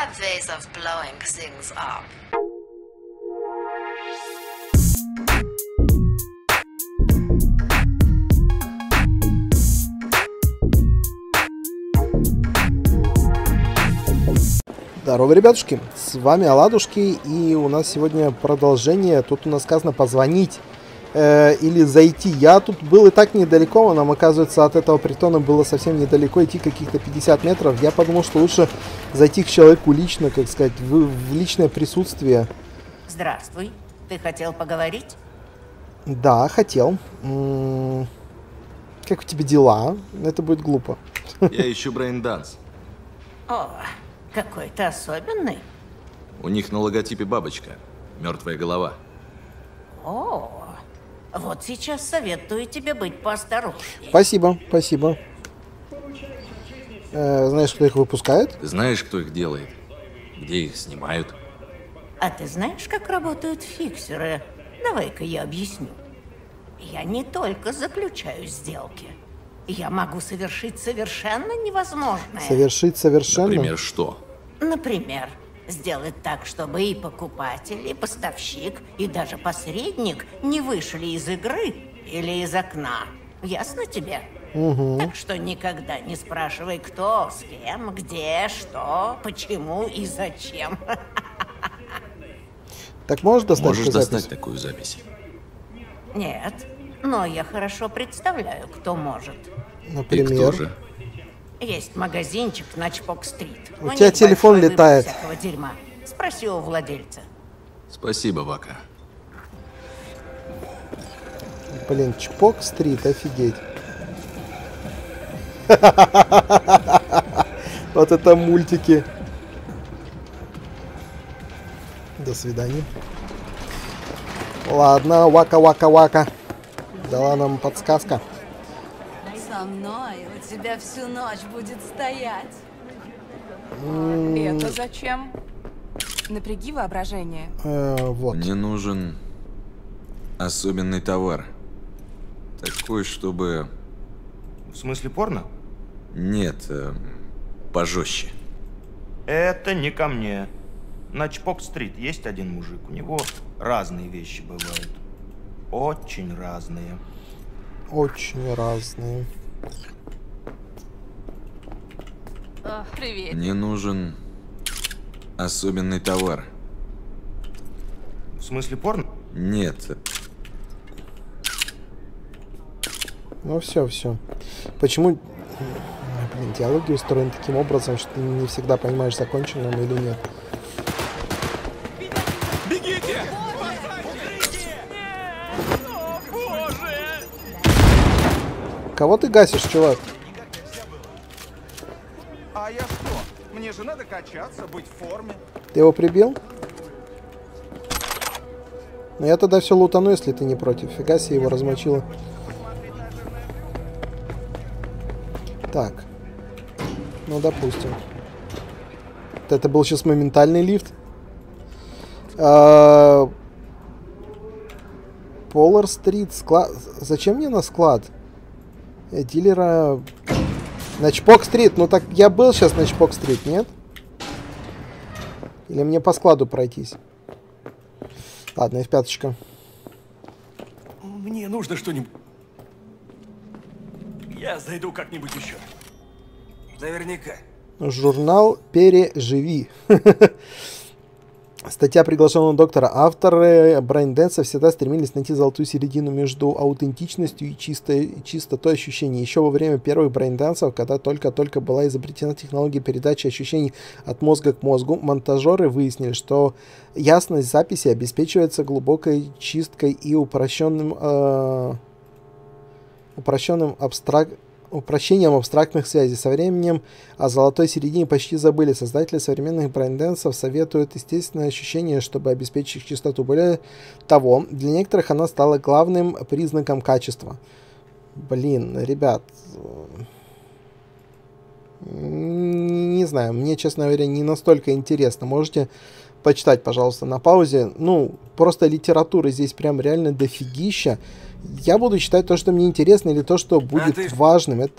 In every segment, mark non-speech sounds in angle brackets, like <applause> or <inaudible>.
have ways of blowing things up. Здорово, ребятушки! С вами Оладушки, и у нас сегодня продолжение. Тут у нас сказано позвонить э, или зайти. Я тут был и так недалеко, нам оказывается от этого притона было совсем недалеко, идти каких-то 50 метров. Я подумал, что лучше зайти к человеку лично, как сказать, в, в личное присутствие. Здравствуй. Ты хотел поговорить? Да, хотел. М -м как у тебя дела? Это будет глупо. Я ищу braindance. О, какой ты особенный. У них на логотипе бабочка. Мертвая голова. О, вот сейчас советую тебе быть поосторожнее. Спасибо, спасибо. Э, знаешь, кто их выпускает? Ты знаешь, кто их делает? Где их снимают? А ты знаешь, как работают фиксеры? Давай-ка я объясню. Я не только заключаю сделки. Я могу совершить совершенно невозможное. Совершить совершенно? Например, что? Например, сделать так, чтобы и покупатель, и поставщик, и даже посредник не вышли из игры или из окна. Ясно тебе? Угу. Так что никогда не спрашивай, кто, с кем, где, что, почему и зачем. <laughs> Так можешь достать Можешь достать запись? такую запись? Нет, но я хорошо представляю, кто может. И Например. кто же? Есть магазинчик на Чпок-стрит. У тебя телефон летает. Дерьма. Спроси у владельца. Спасибо, Вака. Блин, Чпок Стрит, офигеть. <laughs> Вот это мультики. До свидания. Ладно, вака-вака-вака. Дала нам подсказка. Со мной у тебя всю ночь будет стоять. Это зачем? Напряги воображение. Э, вот. Мне нужен особенный товар. Такой, чтобы... В смысле порно? Нет, э, пожестче. Это не ко мне. На Чпок-стрит есть один мужик. У него разные вещи бывают. Очень разные. Очень разные. Привет. Мне нужен особенный товар. В смысле порно? Нет, Ну все, все. Почему... Диалоги устроены таким образом, что ты не всегда понимаешь, закончен он или нет. Кого ты гасишь, чувак? А я что? Мне же надо качаться, быть в форме. Ты его прибил? Ну я тогда все лутану, если ты не против. Фига себе его размочила. Так. Ну, допустим. Это был сейчас моментальный лифт. А, Полар Стрит. Склад. Зачем мне на склад? Э, Дилера... На Чпок Стрит. Ну так я был сейчас на Чпок Стрит, нет? Или мне по складу пройтись? Ладно, и в пяточка. Мне нужно что-нибудь. Я зайду как-нибудь еще. Наверняка. Журнал «Переживи». <laughs> Статья приглашенного доктора. Авторы брейнденса всегда стремились найти золотую середину между аутентичностью и чистой, чистотой ощущений. Еще во время первых брейнденсов, когда только-только была изобретена технология передачи ощущений от мозга к мозгу, монтажеры выяснили, что ясность записи обеспечивается глубокой чисткой и упрощенным, э, упрощенным абстрак упрощением абстрактных связей. Со временем о золотой середине почти забыли. Создатели современных брейнденсов советуют естественное ощущение, чтобы обеспечить чистоту. Более того, для некоторых она стала главным признаком качества. Блин, ребят, не знаю, мне, честно говоря, не настолько интересно. Можете почитать, пожалуйста, на паузе. Ну, просто литературы здесь прям реально дофигища. Я буду читать то, что мне интересно, или то, что будет ты- важным. Это...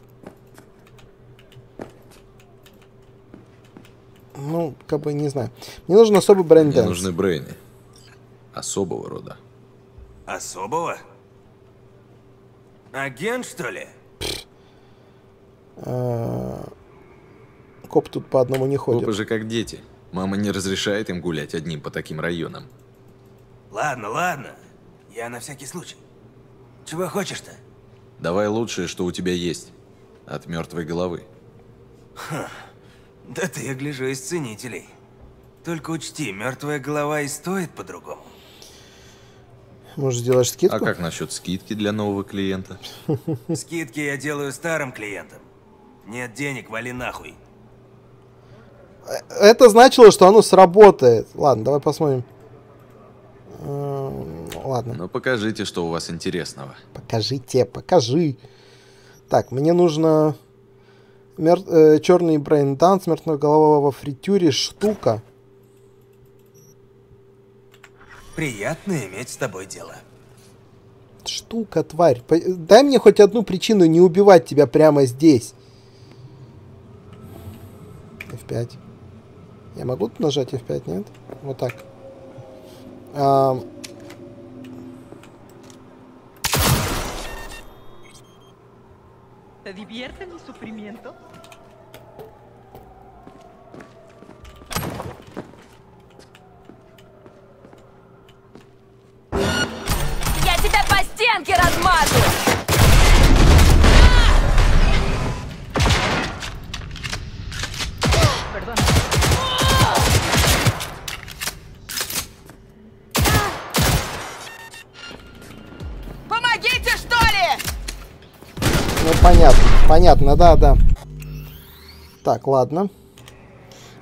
Ну, как бы, не знаю. Мне нужен особый Мне braindance. нужны брейны. Особого рода. Особого? Агент, что ли? А, Коп тут по одному не ходит. Копы же как дети. Мама не разрешает им гулять одним по таким районам. Ладно, ладно. Я на всякий случай. Чего хочешь-то? Давай лучшее, что у тебя есть. От мертвой головы. Да ты, я гляжу, из ценителей. Только учти, мертвая голова и стоит по-другому. Может, сделаешь скидку? А как насчет скидки для нового клиента? <laughs> Скидки я делаю старым клиентам. Нет денег, вали нахуй. Это значило, что оно сработает. Ладно, давай посмотрим. Ладно, Ну покажите, что у вас интересного. покажите, покажи. Так, мне нужно черный брейндан, смертная голова во фритюре, штука. Приятно иметь с тобой дело. Штука, тварь. По- Дай мне хоть одну причину не убивать тебя прямо здесь. F5. Я могу нажать F5, нет? Вот так. Ам, ¿Te divierte mi sufrimiento? Я тебя по стенке размажу! Понятно, да, да. Так, ладно.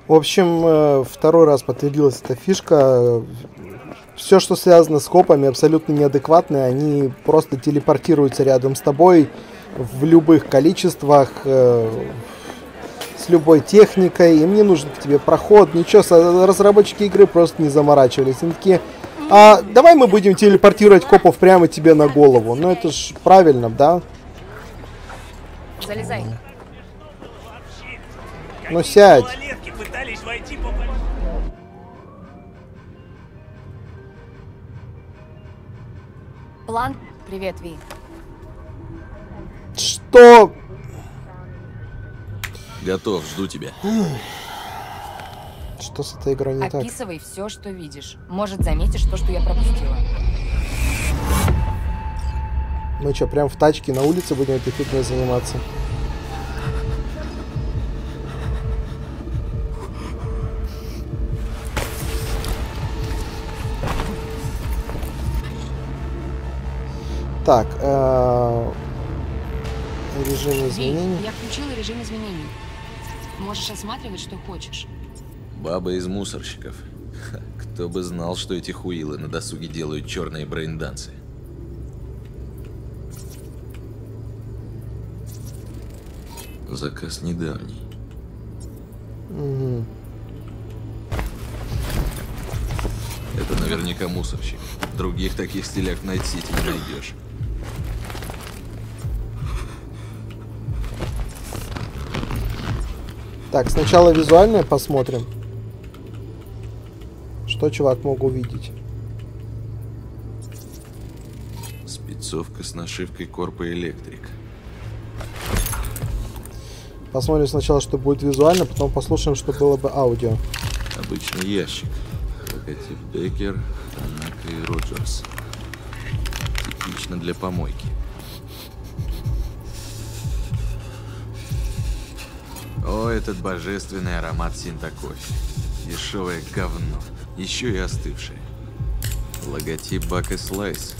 В общем, э, второй раз подтвердилась эта фишка. Все, что связано с копами, абсолютно неадекватные. Они просто телепортируются рядом с тобой в любых количествах, э, с любой техникой. Им не нужен к тебе проход, ничего. Разработчики игры просто не заморачивались. Они такие, а давай мы будем телепортировать копов прямо тебе на голову. Ну это ж правильно, да? Залезай. Ну сядь. пытались войти по... План? Привет, Ви. Что? Готов, жду тебя. Что с этой игрой не так? Описывай все, что видишь. Может, заметишь то, что я пропустила. Мы что, прям в тачке на улице будем этой фигней заниматься? Так, э, режим Ви, изменений. я включила режим изменений. Можешь осматривать, что хочешь. Баба из мусорщиков. Кто бы знал, что эти хуилы на досуге делают черные брейндансы. Заказ недавний. Мгм. Это наверняка мусорщик. Других таких стиляк в Найт-Сити не найдешь. Так, сначала визуальное посмотрим. Что чувак мог увидеть? Спецовка с нашивкой Корпа Электрик. Посмотрим сначала, что будет визуально, потом послушаем, что было бы аудио. Обычный ящик. Логотип Беккер, Танака и Роджерс. Типично для помойки. О, этот божественный аромат синтакофе. Дешевое говно. Еще и остывшее. Логотип Бак и Слайс.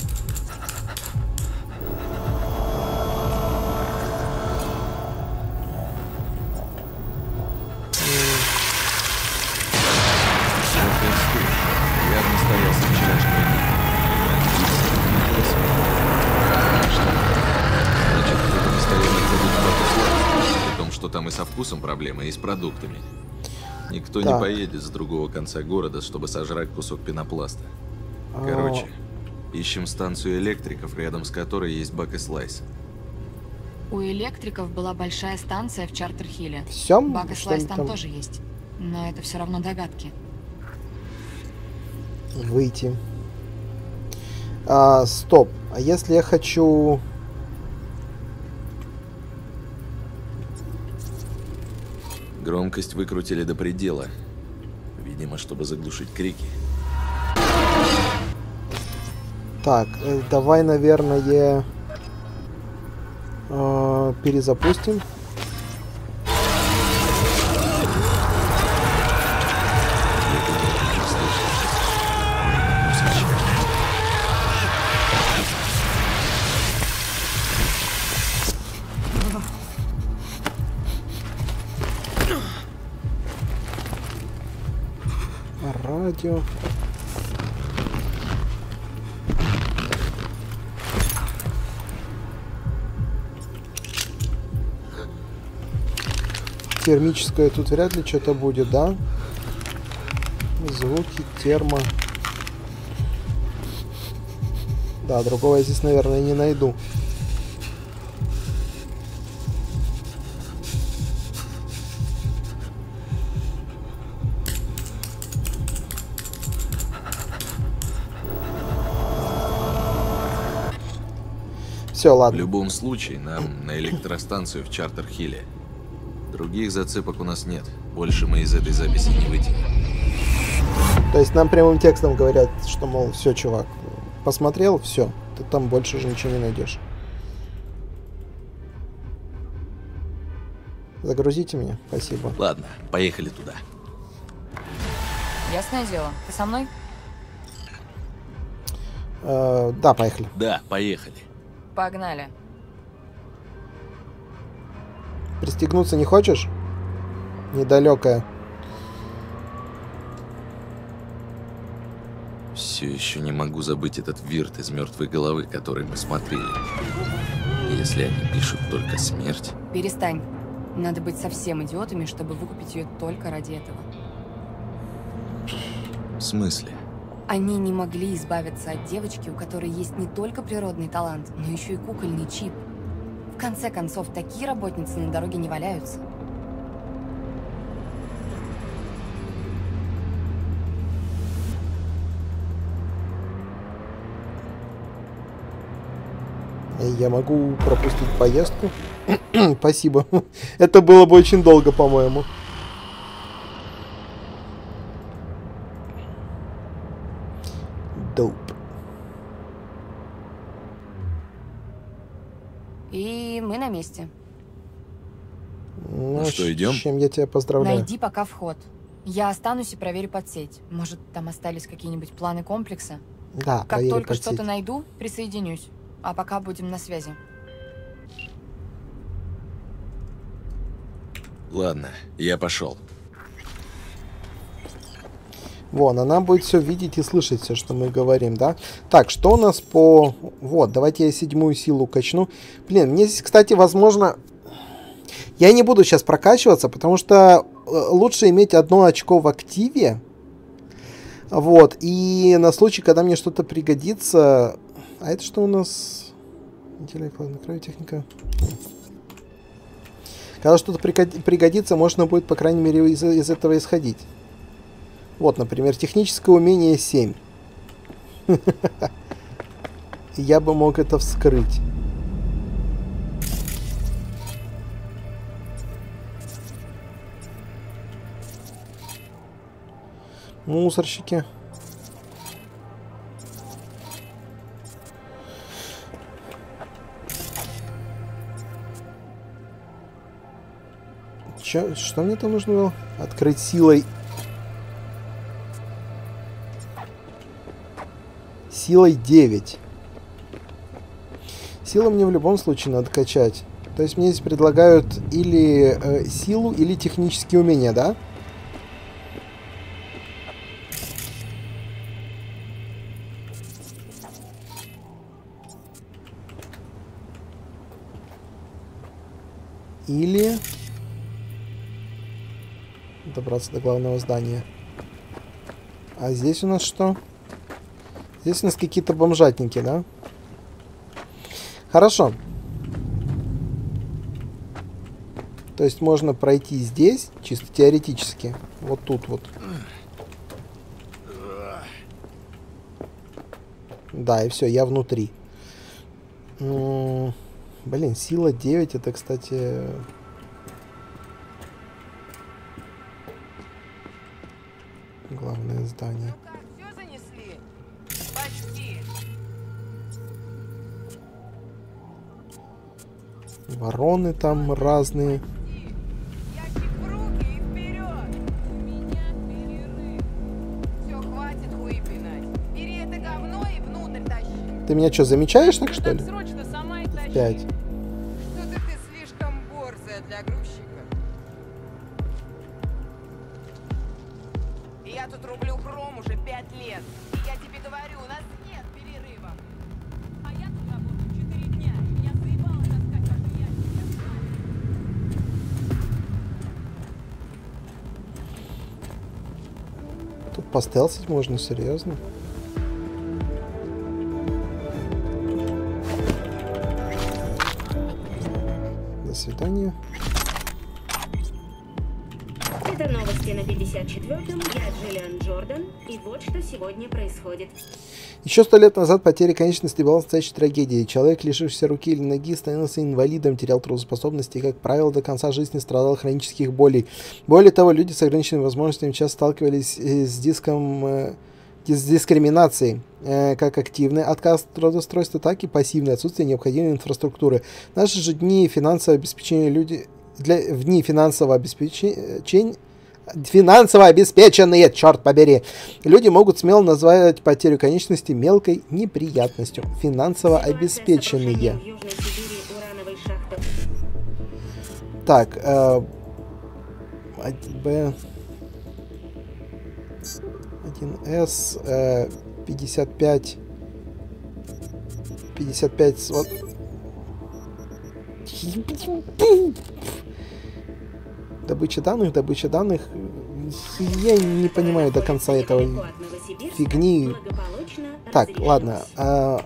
Со вкусом проблемы, и с продуктами. Никто не Так. поедет с другого конца города, чтобы сожрать кусок пенопласта. Короче, ищем станцию электриков, рядом с которой есть Бак и Слайс. У электриков была большая станция в Чартерхилле. Всё? Бак и Слайс там там? тоже есть. Но это все равно догадки. Выйти. А, стоп. А если я хочу... Громкость выкрутили до предела. Видимо, чтобы заглушить крики. Так, э, давай, наверное, э, перезапустим. Радио. Термическое тут вряд ли что-то будет, да? Звуки, термо. Да, другого я здесь, наверное, не найду. Все, В ладно. любом случае, нам на электростанцию в Чартер-Хилле. Других зацепок у нас нет. Больше мы из этой записи не вытянем. То есть нам прямым текстом говорят, что, мол, все, чувак, посмотрел, все, ты там больше уже ничего не найдешь. Загрузите меня, спасибо. Ладно, поехали туда. Ясное дело. Ты со мной? Э, да, поехали. Да, поехали. Погнали. Пристегнуться не хочешь? Недалекая. Все еще не могу забыть этот вирт из мертвой головы, который мы смотрели. Если они пишут только смерть, Перестань. Надо быть совсем идиотами, чтобы выкупить ее только ради этого. в смысле? Они не могли избавиться от девочки, у которой есть не только природный талант, но еще и кукольный чип. В конце концов, такие работницы на дороге не валяются. Я могу пропустить поездку? <clears throat> Спасибо. <clears throat> Это было бы очень долго, по-моему. Доп. И мы на месте. Ну, что, с идем? чем я тебя поздравляю. Найди пока вход. Я останусь и проверю подсеть. Может, там остались какие-нибудь планы комплекса? Да, Как только что-то найду, присоединюсь. А пока будем на связи. Ладно, я пошел. Вон, она будет все видеть и слышать все, что мы говорим, да? Так, что у нас по... Вот, давайте я седьмую силу качну. Блин, мне здесь, кстати, возможно... Я не буду сейчас прокачиваться, потому что э, лучше иметь одно очко в активе. Вот, и на случай, когда мне что-то пригодится... А это что у нас? Интеллект, ладно, крови, техника. Когда что-то пригоди- пригодится, можно будет, по крайней мере, из, из этого исходить. Вот, например, техническое умение 7. <laughs> Я бы мог это вскрыть. Мусорщики. Чё, что мне там нужно было? Открыть силой Силой 9. Силу мне в любом случае надо качать. То есть мне здесь предлагают или э, силу, или технические умения, да? Или добраться до главного здания. А здесь у нас что? Здесь у нас какие-то бомжатники, да? Хорошо. То есть можно пройти здесь, чисто теоретически. Вот тут вот. Да, и все, я внутри. Блин, сила 9, это, кстати... Главное здание. И внутрь тащи. Ты меня что, замечаешь так, что ли? Пять. Постелсить можно, серьезно. До свидания. Это новости на 54-м. Я Джиллиан Джордан. И вот что сегодня происходит. Еще сто лет назад потеря конечности была настоящей трагедией. Человек, лишившийся руки или ноги, становился инвалидом, терял трудоспособности и, как правило, до конца жизни страдал хронических болей. Более того, люди с ограниченными возможностями часто сталкивались э, с диском э, с дискриминацией, э, как активный отказ от трудоустройства, так и пассивное отсутствие необходимой инфраструктуры. В наши же дни финансовое обеспечение люди для в дни финансового обеспечения финансово обеспеченные, черт побери. Люди могут смело назвать потерю конечности мелкой неприятностью. Финансово обеспеченные. Так, э, 1Б, 1С, э, 55, 55, с- вот. Добыча данных, добыча данных. Я не понимаю до конца этого фигни. Так, ладно. а,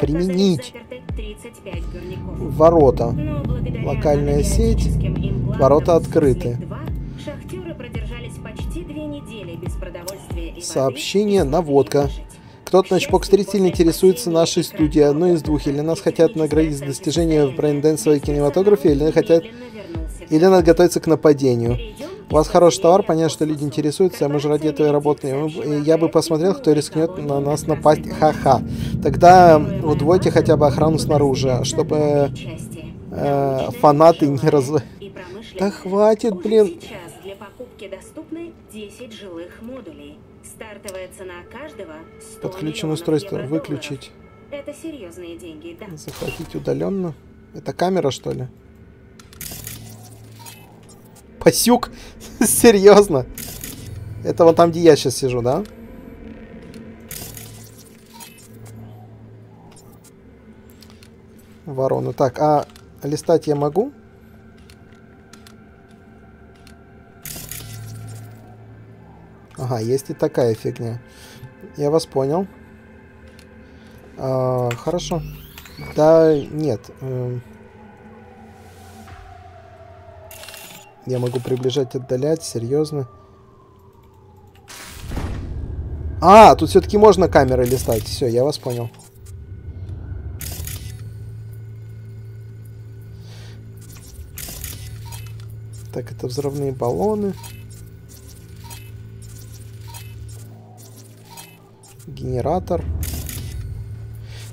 Применить. оказались заперты 35 горняков. ворота. Локальная сеть. Ворота открыты. «Суслик-2» шахтеры продержались почти две недели без продовольствия и воды Сообщение, наводка. Кто-то на Чпок сильно интересуется нашей студией, одной из двух. Или нас хотят наградить за достижения в брейнденсовой кинематографе, или хотят... Или надо готовиться к нападению. У вас хороший товар, понятно, что люди интересуются, а мы же ради этого и работаем. Я бы посмотрел, кто рискнет на нас напасть. Ха-ха. Тогда удвойте хотя бы охрану снаружи, чтобы э, фанаты не раз... Да хватит, блин. сейчас для покупки доступны 10 жилых модулей. Стартовая цена каждого 100 Подключен миллионов устройство. Выключить. Это серьезные деньги, да. Захватить удаленно. Это камера, что ли? Пасюк? <laughs> Серьезно? Это вот там, где я сейчас сижу, да? Ворона. Так, а листать я могу? Ага, есть и такая фигня. Я вас понял. А, хорошо. Да, нет. эм. Я могу приближать, отдалять, серьезно. А, тут все-таки можно камерой листать. Все, я вас понял. Так, это взрывные баллоны. Генератор.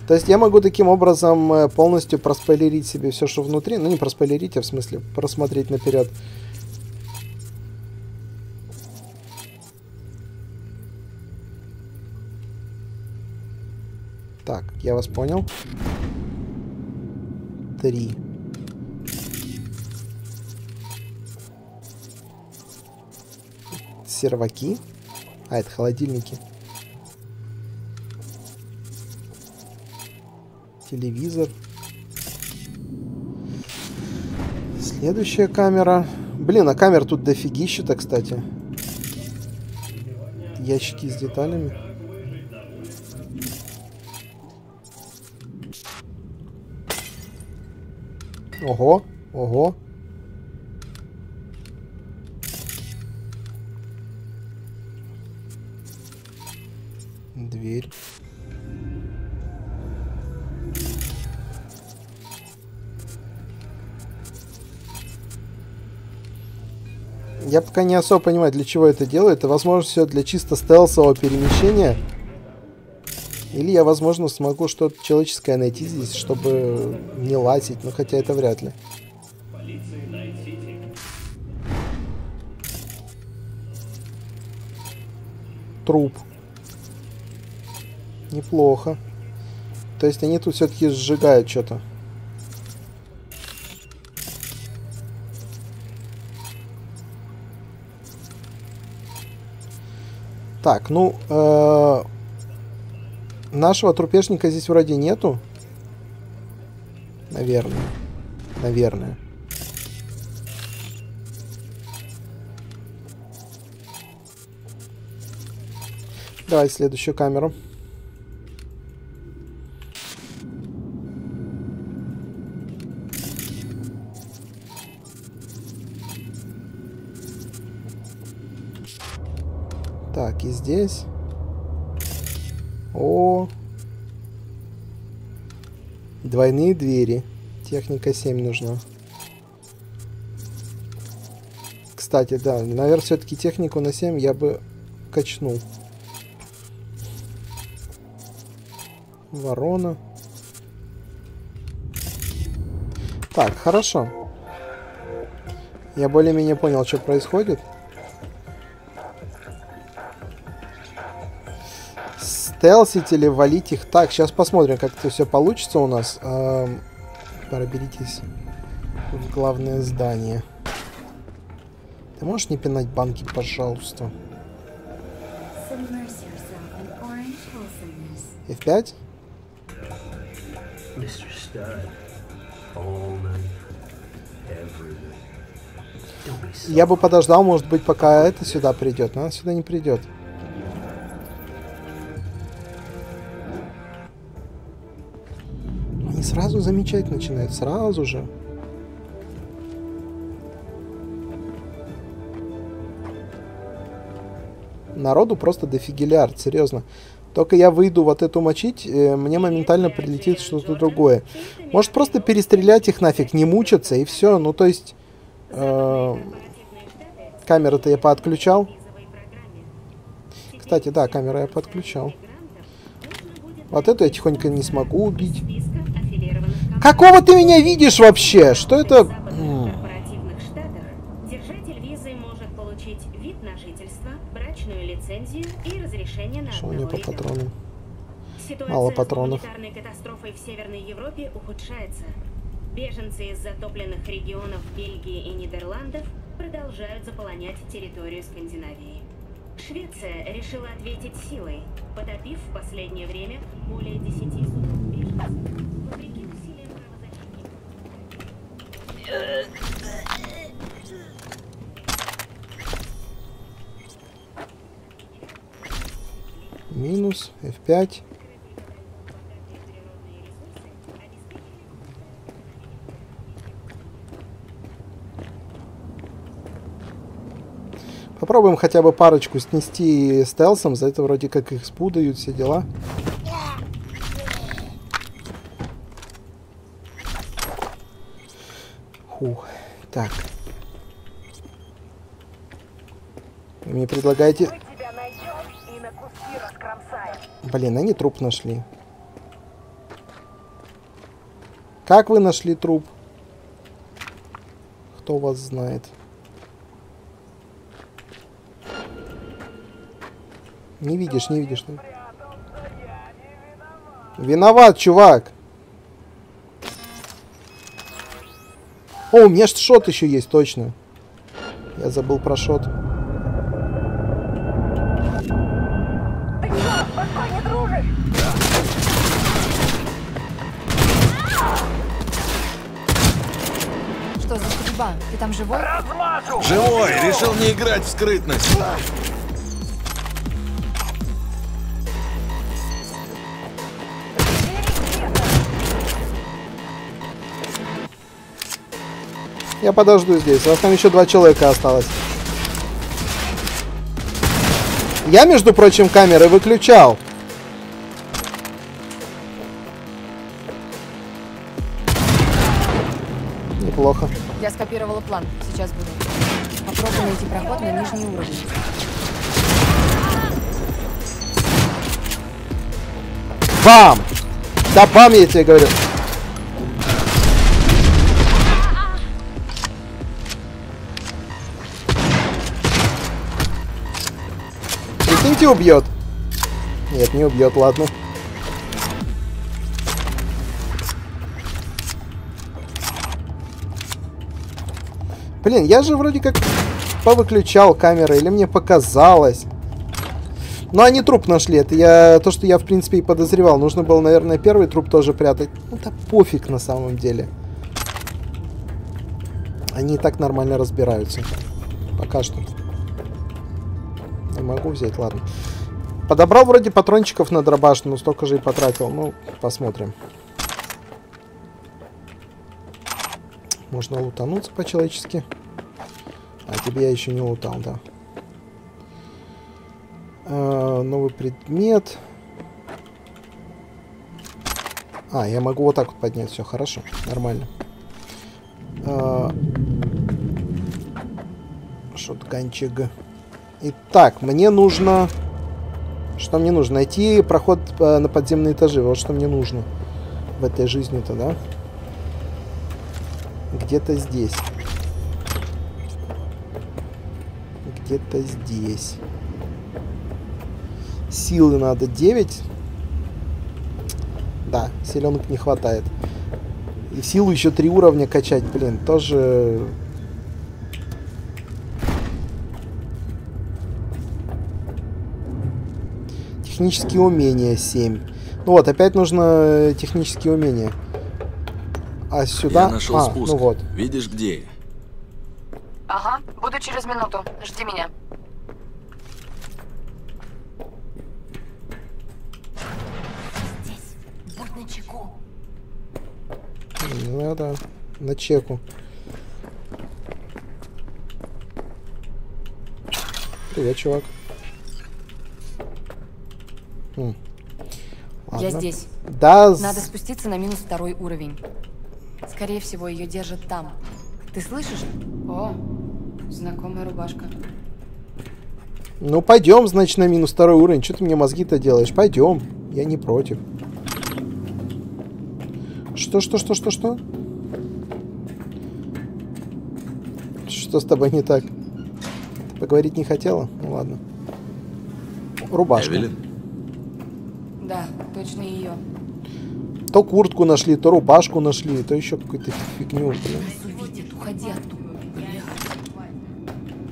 То есть я могу таким образом э, полностью проспойлерить себе все, что внутри. Ну, не проспойлерить, а в смысле просмотреть наперед. Так, я вас понял. Три. Серваки. А, это холодильники. Телевизор. Следующая камера. Блин, а камер тут дофигища-то, кстати. Ящики с деталями. Ого, ого. Я пока не особо понимаю, для чего это делаю. Это, возможно, все для чисто стелсового перемещения. Или я, возможно, смогу что-то человеческое найти здесь, чтобы не лазить. Ну, хотя это вряд ли. Труп. Неплохо. То есть они тут все-таки сжигают что-то. Так, ну, э, нашего трупешника здесь вроде нету. Наверное. Наверное. Давай следующую камеру. Здесь. О. Двойные двери. Техника 7 нужна. Кстати, да, наверное, все-таки технику на 7 я бы качнул. Ворона. Так, хорошо. Я более-менее понял, что происходит. Стелсить или валить их. Так, сейчас посмотрим, как это все получится у нас. Эм, проберитесь в главное здание. Ты можешь не пинать банки, пожалуйста? F5? Mr. Stud. All night. Every night. Don't be so Я бы подождал, может быть, пока это сюда придет. Но она сюда не придет. Замечать начинают. Сразу же. Народу просто дофигелярд, серьезно. Только я выйду вот эту мочить, э, мне моментально прилетит что-то другое. Может просто перестрелять их нафиг, не мучаться и все. Ну то есть... Э, Камеры-то я поотключал. Кстати, да, камеру я подключал. Вот эту я тихонько не смогу убить. Какого ты меня видишь вообще? Что это? Что у него по патронам? Ситуация Мало патронов. катастрофой в Северной Европе ухудшается. Беженцы из затопленных регионов Бельгии и Нидерландов продолжают заполонять территорию Скандинавии. Швеция решила ответить силой, потопив в последнее время более 10 судов беженцев. Минус, F5. Попробуем хотя бы парочку снести стелсом, за это вроде как их спудают, все дела. Фух, так. Вы мне предлагаете... Блин, они труп нашли. Как вы нашли труп? Кто вас знает? Не видишь, не видишь. ну. Виноват, чувак. О, у меня шот еще есть, точно. Я забыл про шот. Ты там живой? Живой! Решил не играть в скрытность. Я подожду здесь. У вас там еще два человека осталось. Я, между прочим, камеры выключал. Неплохо. Скопировала план. Сейчас буду. Попробую найти проход на нижний уровень. Бам! Да бам, я тебе говорю. Прикиньте, убьет. Нет, не убьет, ладно. Блин, я же вроде как повыключал камеры, или мне показалось. Но они труп нашли. Это я то, что я, в принципе, и подозревал. Нужно было, наверное, первый труп тоже прятать. Ну, да пофиг на самом деле. Они и так нормально разбираются. Пока что. Не могу взять, ладно. Подобрал вроде патрончиков на дробаш, но столько же и потратил. Ну, посмотрим. Можно лутануться по-человечески. А тебе я еще не лутал, да. А, новый предмет. А, я могу вот так вот поднять. Все, хорошо. Нормально. А, шотганчик. Итак, мне нужно... Что мне нужно? Найти проход э, на подземные этажи. Вот что мне нужно в этой жизни-то, да? Где-то здесь. Где-то здесь. Силы надо 9. Да, селенок не хватает. И силу еще три уровня качать, блин, тоже... Технические умения 7. Ну вот, опять нужно технические умения. А сюда... Я нашел а, спуск. ну вот. Видишь, где я? Ага, буду через минуту. Жди меня. Здесь. Будь начеку. Не надо. На чеку. Привет, чувак. М. Я здесь. Да, Надо спуститься на минус второй уровень. Скорее всего, ее держат там. Ты слышишь? О, знакомая рубашка. Ну, пойдем, значит, на минус второй уровень. Что ты мне мозги-то делаешь? Пойдем. Я не против. Что, что, что, что, что? Что с тобой не так? Ты поговорить не хотела? Ну ладно. Рубашка. Эвелин? Да, точно ее. То куртку нашли, то рубашку нашли, то еще какую-то фигню, блин.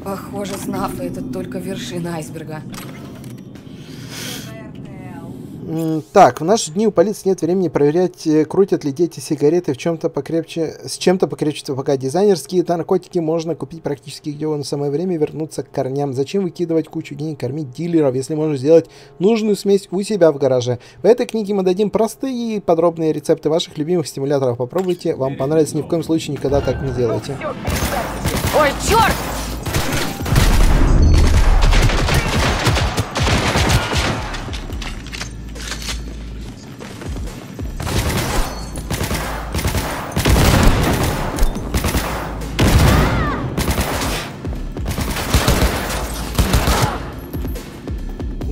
Похоже, Снафа это только вершина айсберга. Так, в наши дни у полиции нет времени проверять, э, крутят ли дети сигареты в чем-то покрепче, с чем-то покрепче пока дизайнерские наркотики можно купить практически где угодно. Самое время вернуться к корням. Зачем выкидывать кучу денег, кормить дилеров, если можно сделать нужную смесь у себя в гараже? В этой книге мы дадим простые и подробные рецепты ваших любимых стимуляторов. Попробуйте, вам понравится. Ни в коем случае никогда так не делайте. Ой, черт!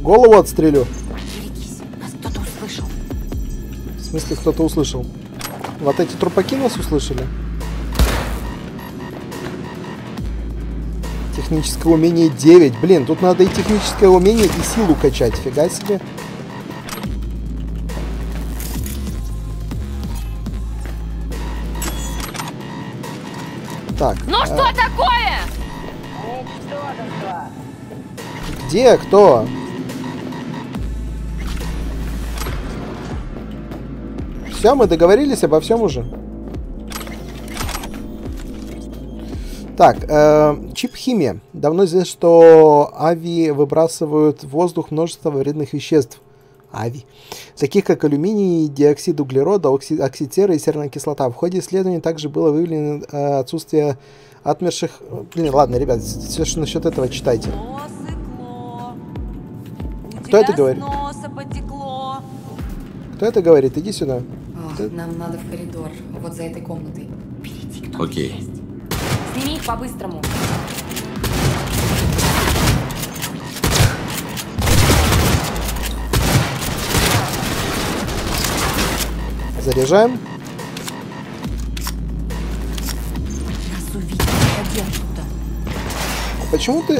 Голову отстрелю. Берегись, нас кто-то услышал. В смысле, кто-то услышал? Вот эти трупаки нас услышали? Техническое умение 9. Блин, тут надо и техническое умение, и силу качать. Фига себе. Так. Ну а, что такое? Где? Кто? Все, мы договорились обо всем уже. Так, э, чип химия. Давно известно, что ави выбрасывают в воздух множество вредных веществ. Ави. Таких как алюминий, диоксид углерода, оксид, оксид серы и серная кислота. В ходе исследований также было выявлено э, отсутствие отмерших... Блин, ладно, ребят, все что насчет этого читайте. Кто это говорит? Кто это говорит? Иди сюда. Ох, нам надо в коридор, вот за этой комнатой. Окей. Сними их по-быстрому. Заряжаем. Нас увидели, ходи оттуда. Почему ты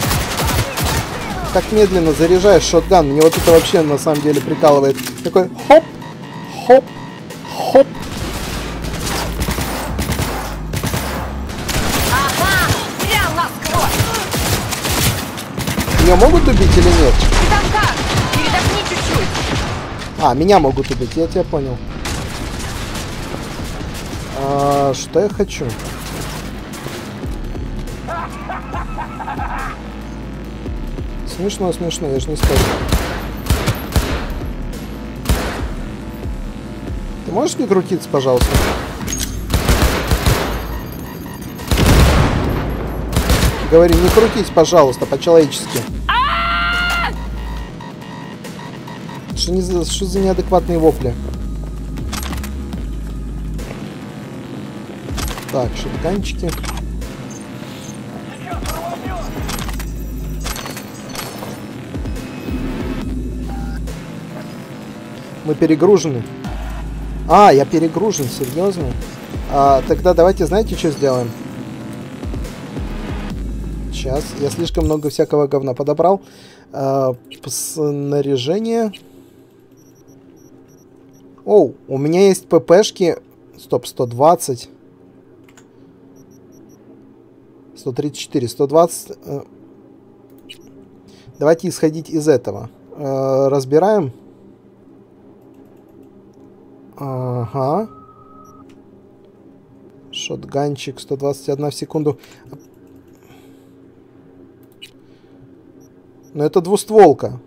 так медленно заряжаешь шотган? Мне вот это вообще на самом деле прикалывает. Такой хоп, хоп, хоп. Меня могут убить или нет? Ты там как? Передохни чуть-чуть. А, меня могут убить, я тебя понял. А, что я хочу? Смешно, смешно, я же не спорю. Ты можешь не крутиться, пожалуйста? Говори, не крутись, пожалуйста, по-человечески. Что, не за, что за неадекватные вопли? Так, шотканчики. Мы перегружены. А, я перегружен, серьезно? А, тогда давайте, знаете, что сделаем? Сейчас. Я слишком много всякого говна подобрал. А, снаряжение. Оу, у меня есть ППшки. Стоп, 120. 134, 120. э, Давайте исходить из этого. Э, Разбираем. Ага. Шотганчик, 121 в секунду. Но это двустволка.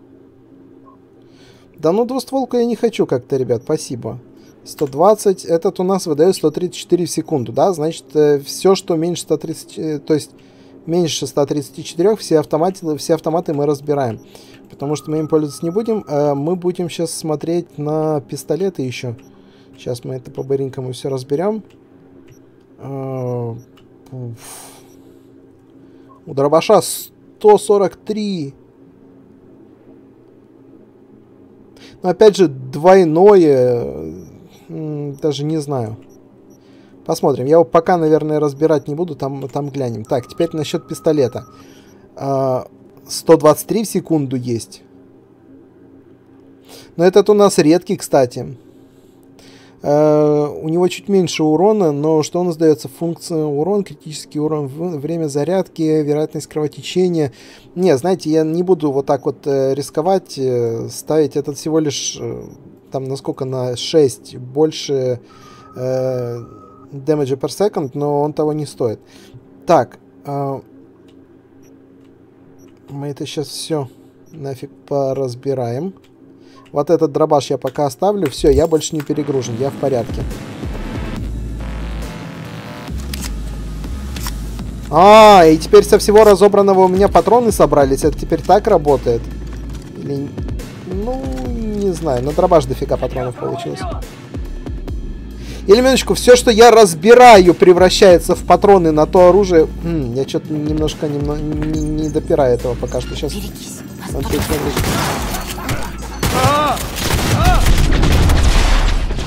Да ну двустволку я не хочу как-то, ребят, спасибо. 120, этот у нас выдает 134 в секунду, да, значит, все, что меньше 130, э, то есть меньше 134, все автоматы, все автоматы мы разбираем. Потому что мы им пользоваться не будем, э, мы будем сейчас смотреть на пистолеты еще. Сейчас мы это по-быренькому все разберем. Уф. У дробаша 143. Но опять же, двойное, даже не знаю. Посмотрим. Я его пока, наверное, разбирать не буду, там, там глянем. Так, теперь насчет пистолета. А, 123 в секунду есть. Но этот у нас редкий, кстати. А, у него чуть меньше урона, но что у нас дается? Функция урон, критический урон, время зарядки, вероятность кровотечения. Не, знаете, я не буду вот так вот э, рисковать, э, ставить этот всего лишь, э, там, насколько, на 6 больше э, damage per second, но он того не стоит. Так, а, мы это сейчас все нафиг поразбираем. Вот этот дробаш я пока оставлю. Все, я больше не перегружен, я в порядке. А, и теперь со всего разобранного у меня патроны собрались. Это теперь так работает? Или... Ну, не знаю. На дробаш дофига патронов получилось. Или минуточку, все, что я разбираю, превращается в патроны на то оружие. М, я что-то немножко немно- не, не допираю этого пока что. Сейчас.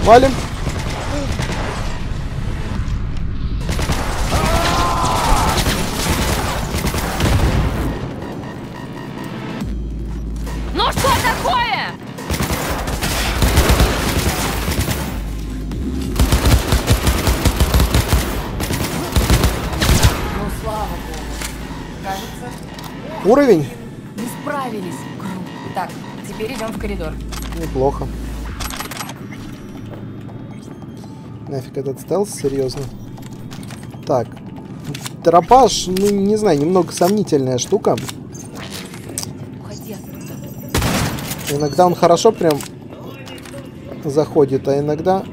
Валим. Ну что такое? Ну, слава богу. Кажется, Уровень? мы справились. Круто. Так, теперь идем в коридор. Неплохо. Нафиг этот стелс, серьезно. Так. Дробаш, ну, не знаю, немного сомнительная штука. Иногда он хорошо прям заходит, а иногда...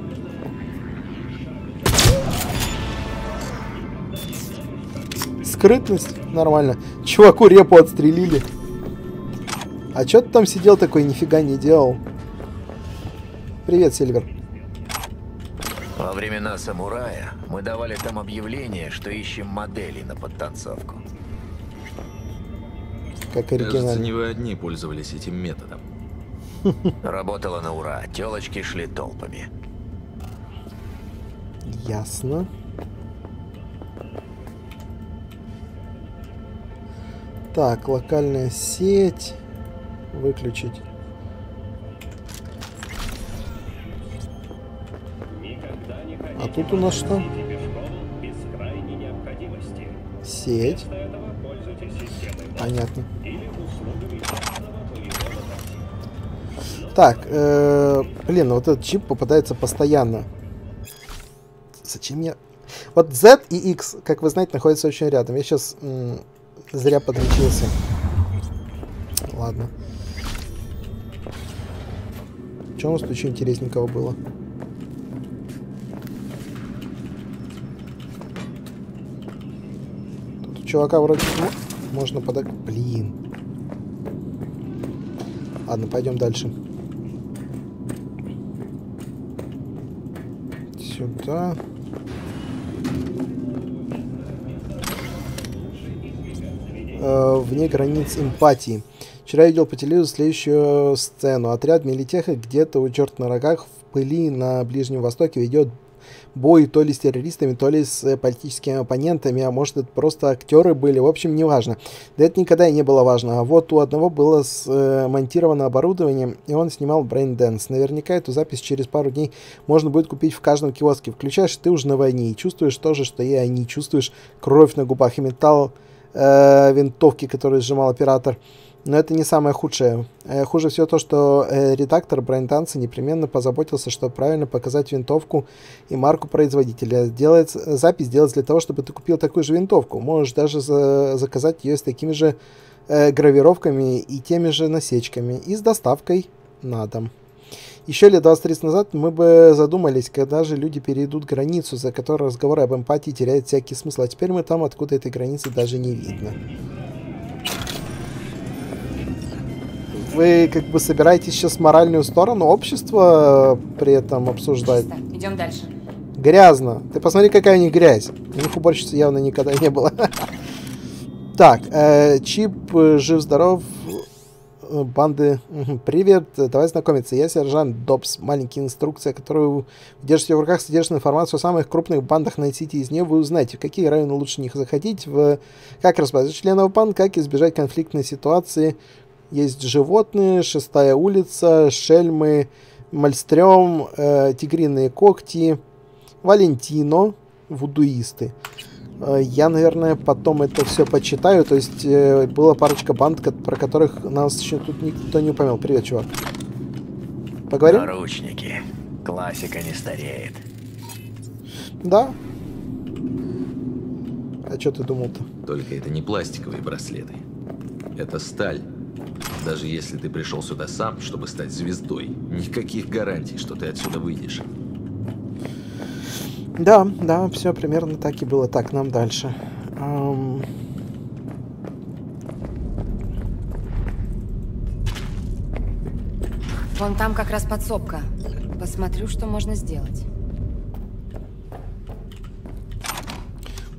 Скрытность нормально. Чуваку репу отстрелили. А чё ты там сидел такой, нифига не делал? Привет, Сильвер. Во времена самурая мы давали там объявление, что ищем модели на подтанцовку. Как Кажется, оригинально. не вы одни пользовались этим методом. <laughs> Работала на ура, телочки шли толпами. Ясно. Так, локальная сеть. Выключить. Тут у нас что? Сеть. Понятно. Так, э, блин, вот этот чип попадается постоянно. Зачем я... Вот Z и X, как вы знаете, находятся очень рядом. Я сейчас зря подлечился. Ладно. Что у нас тут еще интересненького было? Тут у чувака вроде можно подать... Блин. Ладно, пойдем дальше. Сюда. Э, вне границ эмпатии. Вчера видел по телевизору следующую сцену. Отряд милитеха где-то у черт на рогах в пыли на Ближнем Востоке ведет бой то ли с террористами, то ли с э, политическими оппонентами, а может это просто актеры были, в общем, неважно. Да это никогда и не было важно. А вот у одного было смонтировано оборудование, и он снимал braindance. Наверняка эту запись через пару дней можно будет купить в каждом киоске. Включаешь, ты уже на войне, и чувствуешь то же, что и они. Чувствуешь кровь на губах и металл э, винтовки, которую сжимал оператор. Но это не самое худшее. Э, хуже всего то, что э, редактор брейна непременно позаботился, чтобы правильно показать винтовку и марку производителя. Делает, запись делать для того, чтобы ты купил такую же винтовку. Можешь даже за, заказать ее с такими же э, гравировками и теми же насечками. И с доставкой на дом. Еще лет 20-30 назад мы бы задумались, когда же люди перейдут границу, за которой разговоры об эмпатии теряют всякий смысл. А теперь мы там, откуда этой границы даже не видно. Вы как бы собираетесь сейчас моральную сторону общества при этом обсуждать? Чисто. Идем дальше. Грязно. Ты посмотри, какая у них грязь. У них уборщицы явно никогда не было. <laughs> Так, э, Чип, э, жив-здоров, э, банды. Привет, э, давай знакомиться. Я сержант Добс. Маленькая инструкция, которую вы держите в руках, содержит информацию о самых крупных бандах Найт-Сити. Из нее вы узнаете, в какие районы лучше них заходить, в... как распознать членов банд, как избежать конфликтной ситуации. Есть животные, шестая улица, шельмы, мальстрем, э, тигриные когти, Валентино, вудуисты. Э, Я, наверное, потом это все почитаю. То есть э, была парочка банд, про которых нас еще тут никто не упомянул. Привет, чувак. Поговорим? Наручники. Классика не стареет. Да. А что ты думал-то? Только это не пластиковые браслеты. Это сталь. Даже если ты пришел сюда сам, чтобы стать звездой, никаких гарантий, что ты отсюда выйдешь. Да, да, все примерно так и было. Так, нам дальше. Ам, Вон там как раз подсобка. Посмотрю, что можно сделать.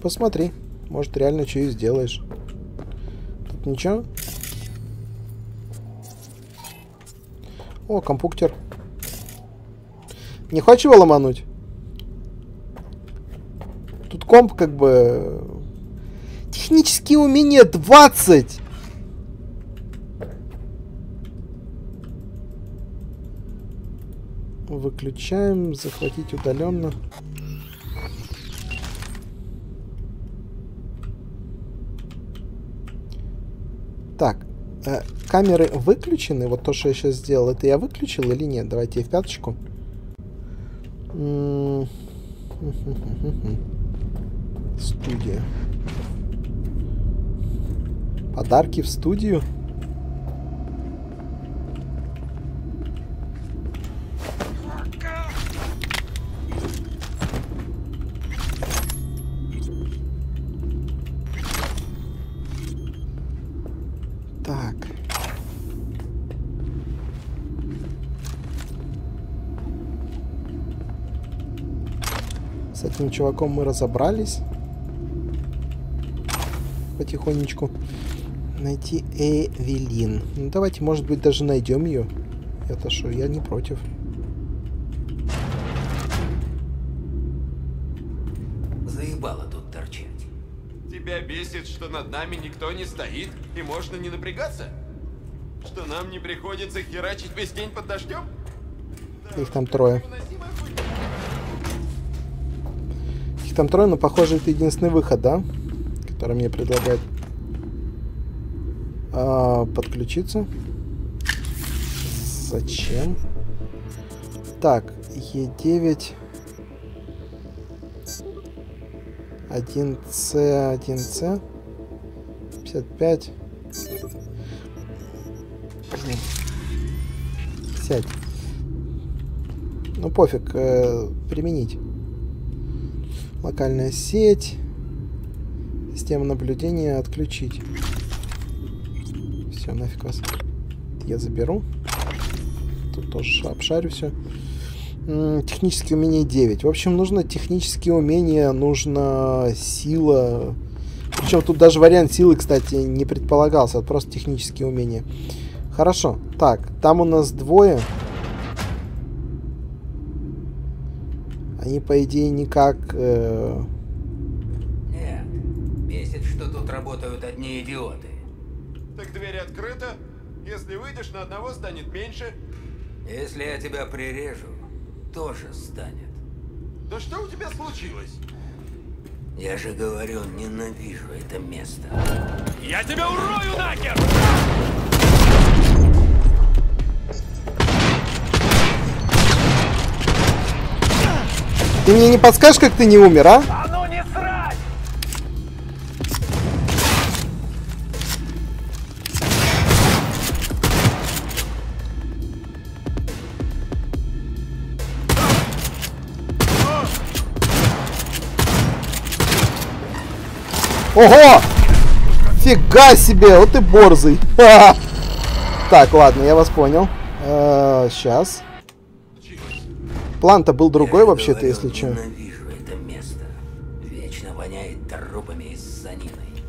посмотри. Может, реально что и сделаешь. Тут ничего? О, компьютер. Не хочешь его ломануть? Тут комп как бы... Технические умения 20! Выключаем, захватить удаленно. Так, э, камеры выключены. Вот то, что я сейчас сделал, это я выключил или нет? Давайте я в пяточку. Студия. Подарки в студию. Так. С этим чуваком мы разобрались. Потихонечку. Найти Эвелин. Ну, давайте, может быть, даже найдем ее. Это что, я не против. Заебало тут торчать. Тебя бесит, что над нами никто не стоит, и можно не напрягаться? Что нам не приходится херачить весь день под дождем? Их там трое. Их там трое, но похоже, это единственный выход, да? Который мне предлагают а, подключиться. Зачем? Так, Е9. 1С, 1С. 55. Блин. Сядь. Ну пофиг, э, применить. Локальная сеть. Система наблюдения отключить. Все, нафиг вас. Я заберу. Тут тоже обшарю все. Технические умения 9. В общем, нужно технические умения, нужно сила. Причем тут даже вариант силы, кстати, не предполагался. Это просто технические умения. Хорошо. Так, там у нас двое. Они, по идее, никак... Э... Нет, бесит, что тут работают одни идиоты. Так дверь открыта. Если выйдешь, на одного станет меньше. Если я тебя прирежу, тоже станет. Да что у тебя случилось? Я же говорю, ненавижу это место. Я тебя урою нахер! Ты мне не подскажешь, как ты не умер, а? А ну не срать! Ого! Фига себе, вот ты борзый. <laughs> Так, ладно, я вас понял. Сейчас. План-то был другой вообще-то, если что. Ненавижу это место. Вечно воняет трупами и саниной.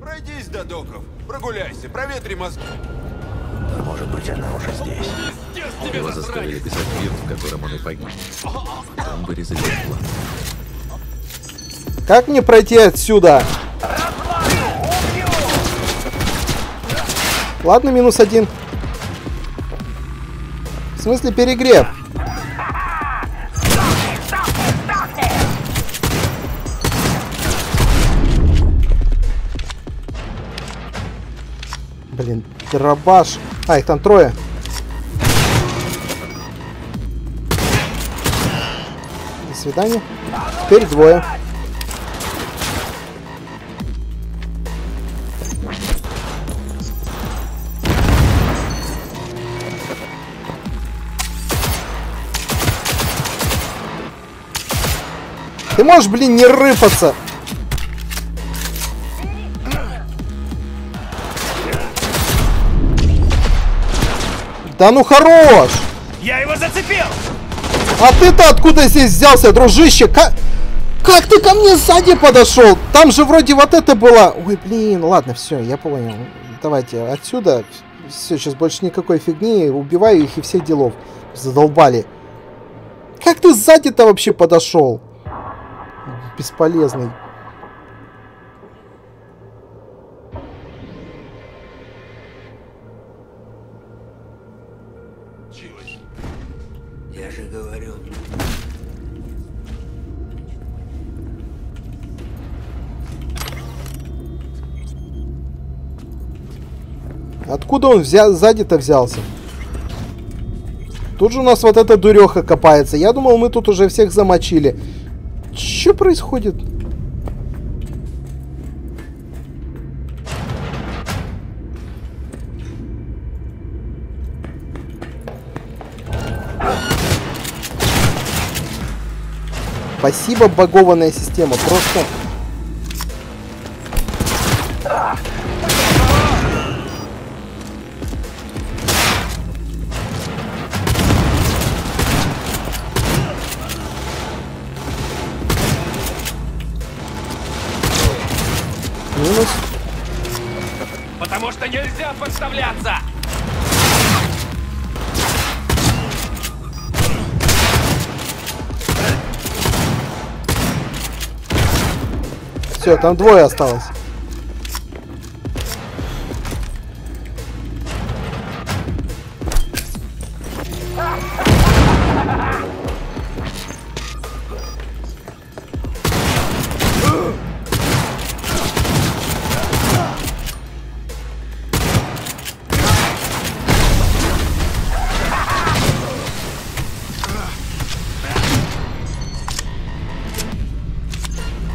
Пройдись до доков, прогуляйся, проветри мозги. Да, может быть, она уже здесь. Его заставили писать мир, в котором он и погиб. Там вырезали план. Как мне пройти отсюда? Ладно, минус один. В смысле перегрев? Блин, дробаш. А, их там трое. До свидания. Теперь двое. Ты можешь, блин, не рыпаться? Да ну хорош! Я его зацепил! А ты-то откуда здесь взялся, дружище? Как, как ты ко мне сзади подошел? Там же вроде вот это было. Ой, блин, ладно, все, я понял. Давайте отсюда. Все, сейчас больше никакой фигни. Убиваю их и всех делов. Задолбали. Как ты сзади-то вообще подошел? Бесполезный. Откуда он взя... сзади-то взялся? Тут же у нас вот эта дуреха копается. Я думал, мы тут уже всех замочили. Что происходит? Спасибо, багованная система. Просто... там двое осталось.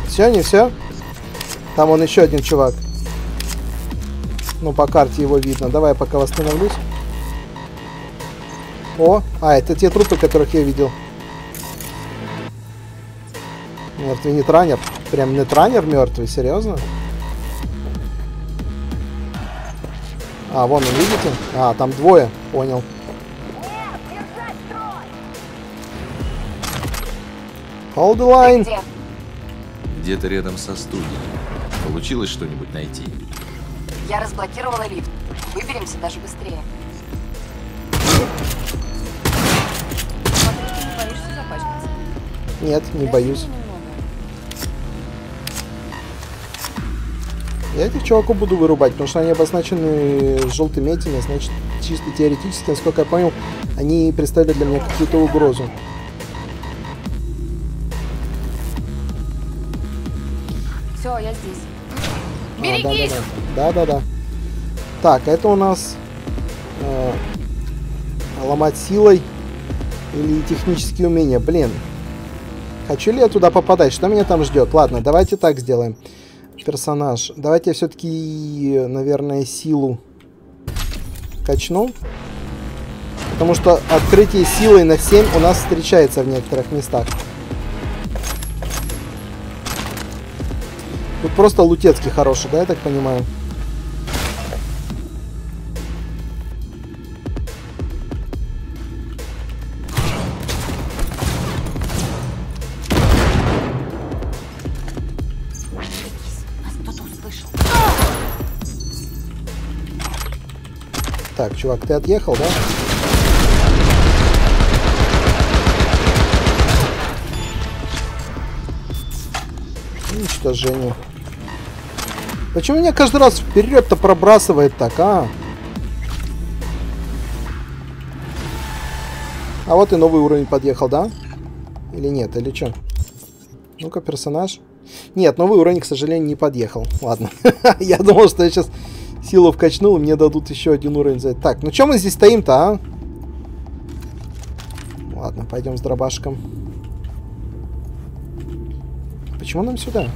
Все, не все? Там он еще один чувак. Ну, по карте его видно. Давай я пока восстановлюсь. О, а, это те трупы, которых я видел. Мертвый нетранер. Прям нетранер мертвый, серьезно? А, вон он, видите? А, там двое, понял. Hold the line. Где? Где-то рядом со студией. Получилось что-нибудь найти? Я разблокировала лифт. Выберемся даже быстрее. Смотри, ты не боишься запачкаться? Нет, не боюсь. Я этих чуваков буду вырубать, потому что они обозначены желтыми этими, значит, чисто теоретически, насколько я понял, они представляют для меня какую-то угрозу. Берегись! Да-да-да. Так, это у нас э, ломать силой или технические умения. Блин. Хочу ли я туда попадать? Что меня там ждет? Ладно, давайте так сделаем. Персонаж. Давайте я все-таки, наверное, силу качну. Потому что открытие силой на 7 у нас встречается в некоторых местах. Тут просто Лутецкий хороший, да, я так понимаю? Так, чувак, ты отъехал, да? Уничтожение. Почему меня каждый раз вперед-то пробрасывает так, а? А вот и новый уровень подъехал, да? Или нет, или что? Ну-ка, персонаж. Нет, новый уровень, к сожалению, не подъехал. Ладно. <laughs> я думал, что я сейчас силу вкачнул, и мне дадут еще один уровень за это. Так, ну что мы здесь стоим-то, а? Ладно, пойдем с дробашком. Почему нам сюда?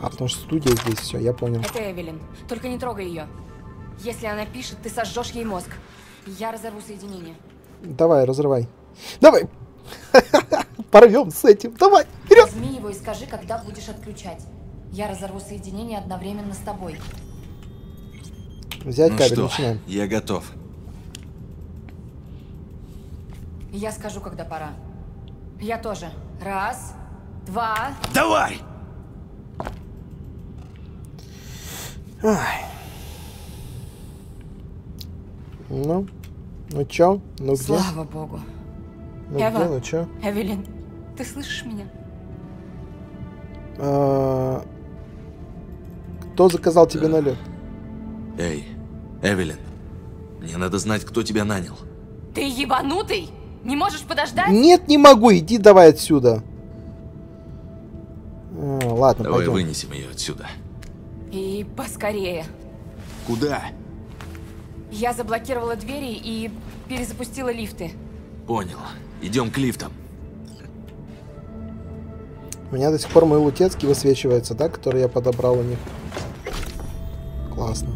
А, потому что студия здесь, все, я понял. Это Эвелин. Только не трогай ее. Если она пишет, ты сожжешь ей мозг. Я разорву соединение. Давай, разрывай. Давай! <laughs> Порвем с этим. Давай, вперед! Возьми его и скажи, когда будешь отключать. Я разорву соединение одновременно с тобой. Взять ну кабель, что, начинаем. я готов. Я скажу, когда пора. Я тоже. Раз, два. Давай! Ай. Ну, ну чё? Ну где? Слава богу. Ну Эва. где, ну чё? Эвелин, ты слышишь меня? А, Кто заказал тебе налет? Эй, Эвелин, мне надо знать, кто тебя нанял. Ты ебанутый? Не можешь подождать? Нет, не могу, иди давай отсюда. А, ладно, Давай пойдем. вынесем ее отсюда. И поскорее. Куда? Я заблокировала двери и перезапустила лифты. Понял. Идем к лифтам. У меня до сих пор мой лутецкий высвечивается, да, который я подобрал у них. Классно.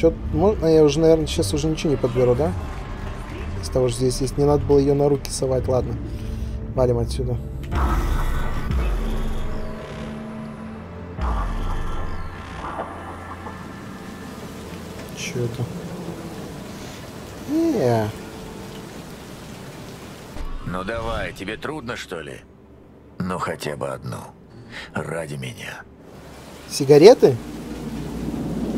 Чё, можно, я уже, наверное, сейчас уже ничего не подберу, да? Из того, что здесь есть. Не надо было ее на руки совать, ладно. Валим отсюда. Чё это? Не, Ну давай, тебе трудно, что ли? Ну хотя бы одну. Ради меня. Сигареты?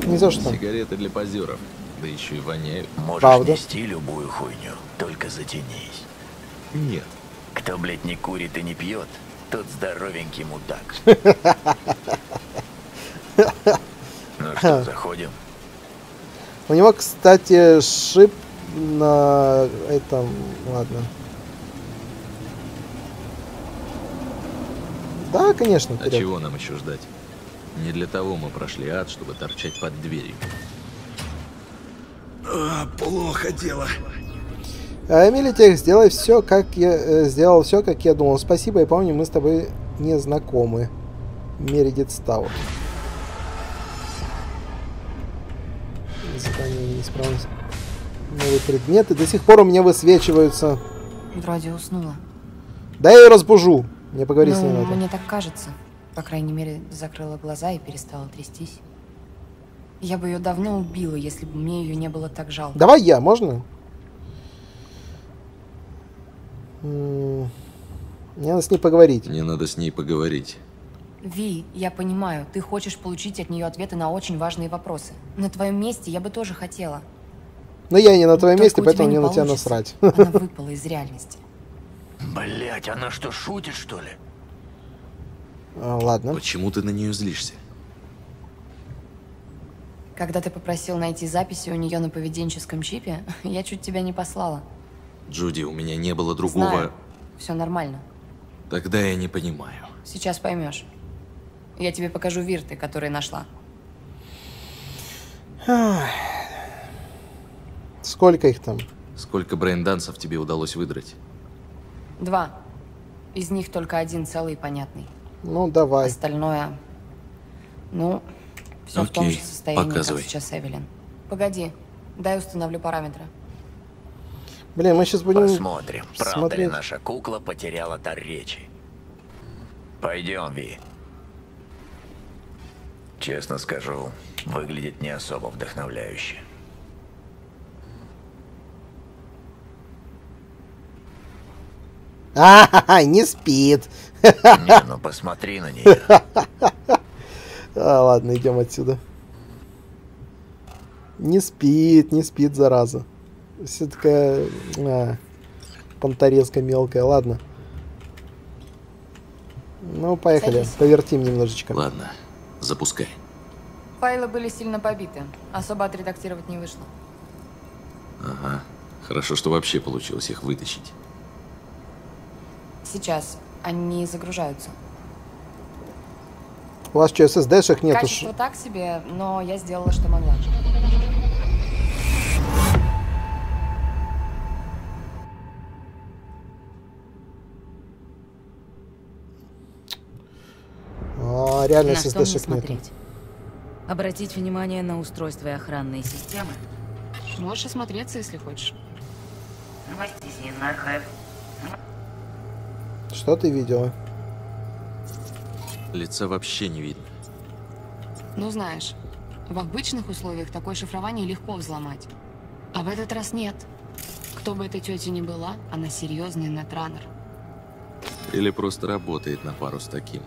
Не за что. Сигареты для позеров. Да еще и воняют. Можешь Правда. нести любую хуйню, только затянись. Нет. Кто, блядь, не курит и не пьет, тот здоровенький мудак. <laughs> Ну что, заходим? У него, кстати, шип на этом... Ладно. Да, конечно, А чего нам еще ждать? Не для того мы прошли ад, чтобы торчать под дверью. А, плохо дело. Милитех, сделай все, как я э, сделал все, как я думал. Спасибо, я помню, мы с тобой не знакомы. Мередит Стаут. Задание неисправность. Новые предметы до сих пор у меня высвечиваются. Вроде уснула. Да я ее разбужу. Мне поговорить с ней Ну, надо. мне так кажется. По крайней мере, закрыла глаза и перестала трястись. Я бы ее давно убила, если бы мне ее не было так жалко. Давай я, можно? Мне надо с ней поговорить. Мне надо с ней поговорить. Ви, я понимаю, ты хочешь получить от нее ответы на очень важные вопросы. На твоем месте я бы тоже хотела. Но я не на твоем Только месте, поэтому мне не на тебя насрать. Она выпала из <laughs> реальности. Блять, она что, шутит, что ли? А, Ладно. Почему ты на нее злишься? Когда ты попросил найти записи у нее на поведенческом чипе, <laughs> я чуть тебя не послала. Джуди, у меня не было другого... Знаю. Все нормально. Тогда я не понимаю. Сейчас поймешь. Я тебе покажу вирты, которые нашла. Сколько их там? Сколько брейндансов тебе удалось выдрать? Два. Из них только один целый и понятный. Ну, давай. Остальное... Ну, все в том Окей, же состоянии, показывай. как сейчас Эвелин. Погоди, дай установлю параметры. Блин, мы сейчас будем Посмотрим, правда ли наша кукла потеряла дар речи. Пойдем, Ви. Честно скажу, выглядит не особо вдохновляюще. А, не спит. Не, ну посмотри на нее. А, ладно, идем отсюда. Не спит, не спит, зараза. Все такая... а, понторезка мелкая, ладно. Ну, поехали, Садись. повертим немножечко. Ладно, запускай. Файлы были сильно побиты. Особо отредактировать не вышло. Ага. Хорошо, что вообще получилось их вытащить. Сейчас они загружаются. У вас что, SSD-шек нет уж? Качество так себе, но я сделала, что могла. А, реально На SSD-шек нет. смотреть? Обратить внимание на устройство и охранные системы. Можешь осмотреться, если хочешь. Что ты видела? Лица вообще не видно. Ну, знаешь, в обычных условиях такое шифрование легко взломать. А в этот раз нет. Кто бы эта тетя ни была, она серьезный нетранер. Или просто работает на пару с таким.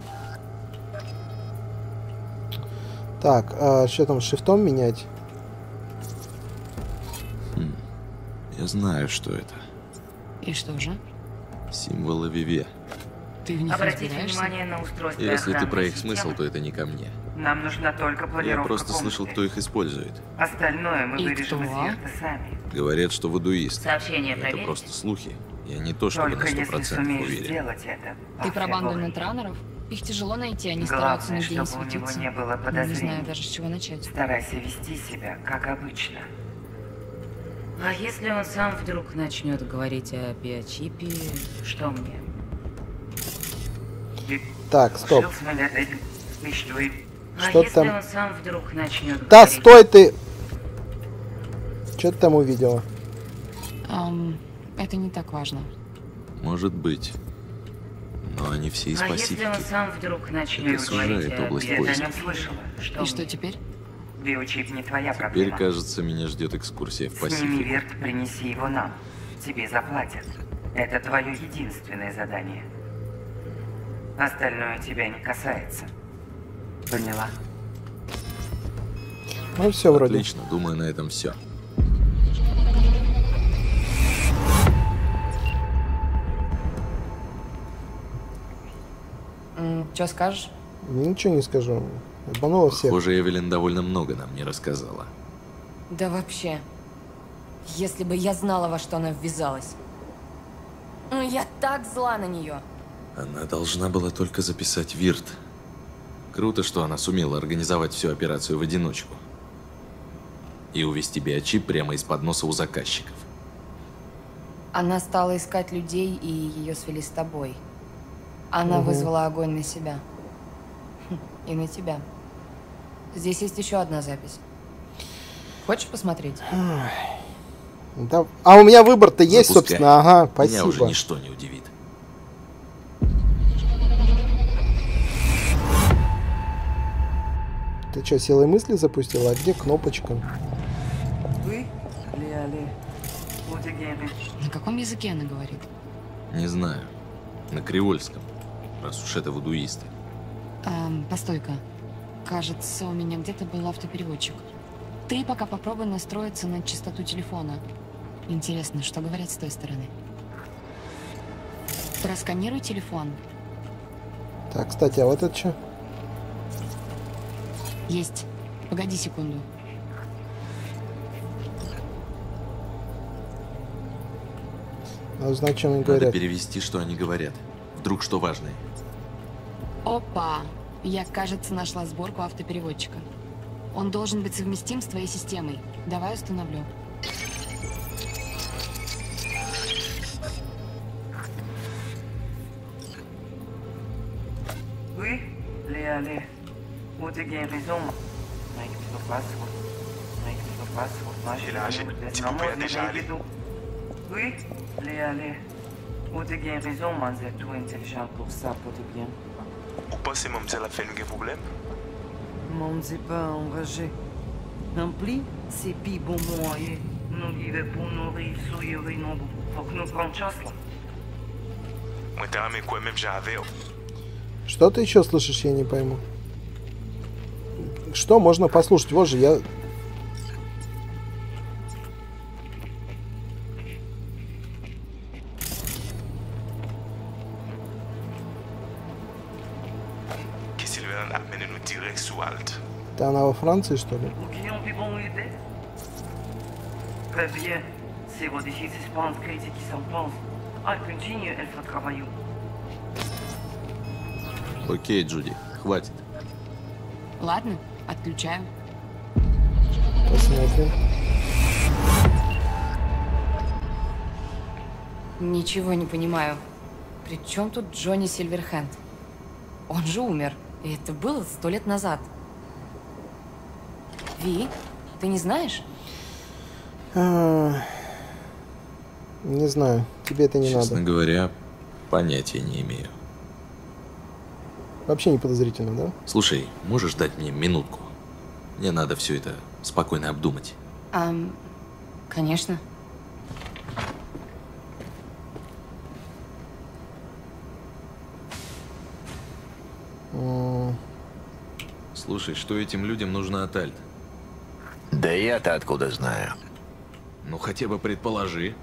Так, а что там, шифтом менять? Хм. Я знаю, что это. И что же? Символы Виве. Ты в них Обратите разбираешься? внимание на устройство Если ты про их системы. смысл, то это не ко мне. Нам нужна только Я планировка просто комнаты. слышал, кто их использует. Остальное мы И вырежем из кто? верта сами. Говорят, что вудуисты. Сообщение Это проверить? просто слухи. Я не то чтобы Только на сто процентов уверен. это. Ты про банду Павел. нетранеров? Их тяжело найти, они стараются Главное, нигде не чтобы у него светиться. не было Ну, Не подозрений. знаю даже, с чего начать. Старайся вести себя, как обычно. А если он сам вдруг начнет говорить о биочипе, Что мне? Так, стоп. А Что если там? он сам вдруг начнет Да говорить... стой ты! Что ты там увидела? Ам, это не так важно. Может быть. Но они все из А если Пасифики. он сам вдруг начнет Это сужает о область Я поиска. слышала. Что И что теперь? Биочип не твоя Теперь, проблема. кажется, меня ждет экскурсия в Сними Пасифику. верт, принеси его нам. Тебе заплатят. Это твое единственное задание. Остальное тебя не касается. Поняла? Ну все вроде. Отлично, думаю, на этом все. Что скажешь? Ничего не скажу. Обманула всех. Похоже, Эвелин довольно много нам не рассказала. Да вообще. Если бы я знала, во что она ввязалась. Ну, я так зла на нее. Она должна была только записать Вирт. Круто, что она сумела организовать всю операцию в одиночку. И увести биочип прямо из-под носа у заказчиков. Она стала искать людей, и ее свели с тобой. Она Мгм. вызвала огонь на себя. Хм, И на тебя. Здесь есть еще одна запись. Хочешь посмотреть? Да. А у меня выбор-то есть, Запускай. собственно. Ага, Меня уже спасибо. ничто не удивит. Что, силой мысли запустила? А где кнопочка? На каком языке она говорит? Не знаю. На креольском. Раз уж это вудуисты. Ам, постой-ка. Кажется, у меня где-то был автопереводчик. Ты пока попробуй настроиться на частоту телефона. Интересно, что говорят с той стороны? Просканируй телефон. Так, кстати, а вот это что? Есть. Погоди секунду. А узнать, чем они Надо говорят. перевести, что они говорят. Вдруг что важное. Опа! Я, кажется, нашла сборку автопереводчика. Он должен быть совместим с твоей системой. Давай установлю. j'ai- tu pouvais déjà aller. Oui, Léa, Léa. Où est guérison, man, c'est tout intelligent pour ça, pour te bien. Ou pensez mademoiselle a fait un problème Mon c'est pas enragé. Rempli, c'est pis bon moyen. Nous vivons pour nourrir, souiller, non, faut que nous prenions chasse là. Moi, t'as mais quoi même j'avais. Что ты еще слышишь, я не пойму. Что можно послушать? Вот же я... Ты она во Франции, что ли? C'est qui s'en pense. Continue, elle fait travailler. Окей, Джуди, хватит. Ладно, отключаю. Посмотрим. Ничего не понимаю. При чем тут Джонни Сильверхенд? Он же умер. И это было сто лет назад. Ви, ты не знаешь? А, Не знаю. Тебе это не Честно надо. говоря, понятия не имею. Вообще не подозрительно, да? Слушай, можешь дать мне минутку? Мне надо все это спокойно обдумать. Ам, конечно. Слушай, что этим людям нужно от Альт? Да я-то откуда знаю? Ну хотя бы предположи.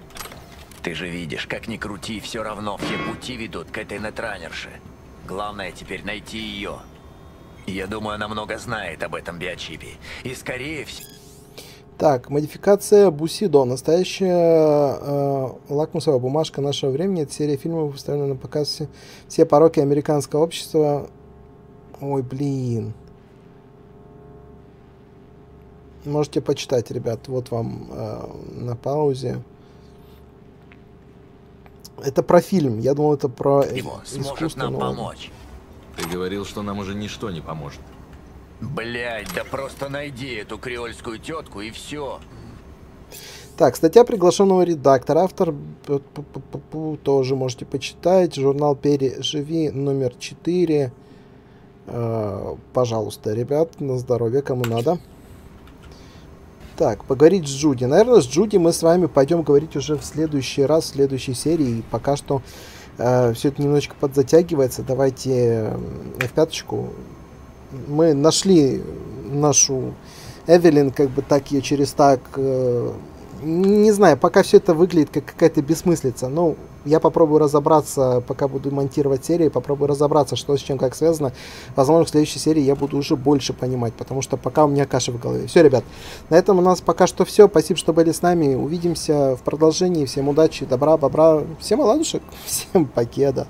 Ты же видишь, как ни крути, все равно все пути ведут к этой нетранерше. Главное теперь найти ее. Я думаю, она много знает об этом биочипе. И скорее всего... Так, модификация Бусидо. Настоящая э, лакмусовая бумажка нашего времени. Это серия фильмов, выставленная на показ все, все пороки американского общества. Ой, блин. Можете почитать, ребят. Вот вам э, на паузе. Это про фильм. Я думал, это про э, Его сможет нам но- помочь. Ты говорил, что нам уже ничто не поможет. Блять, да просто найди эту креольскую тетку и все. Так, статья приглашенного редактора. Автор п- п- п- п- п- тоже можете почитать. Журнал «Переживи» номер 4. Э, пожалуйста, ребят, на здоровье, кому надо. Так, поговорить с Джуди. Наверное, с Джуди мы с вами пойдем говорить уже в следующий раз, в следующей серии. И пока что э, все это немножечко подзатягивается. Давайте в пяточку. Мы нашли нашу Эвелин, как бы так ее через так э, не знаю, пока все это выглядит как какая-то бессмыслица. Ну, я попробую разобраться, пока буду монтировать серии, попробую разобраться, что с чем как связано. Возможно, в следующей серии я буду уже больше понимать, потому что пока у меня каша в голове. Все, ребят, на этом у нас пока что все. Спасибо, что были с нами. Увидимся в продолжении. Всем удачи, добра, бобра. Всем оладушек. <laughs> Всем покеда.